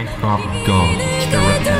Bankrupt God, Kira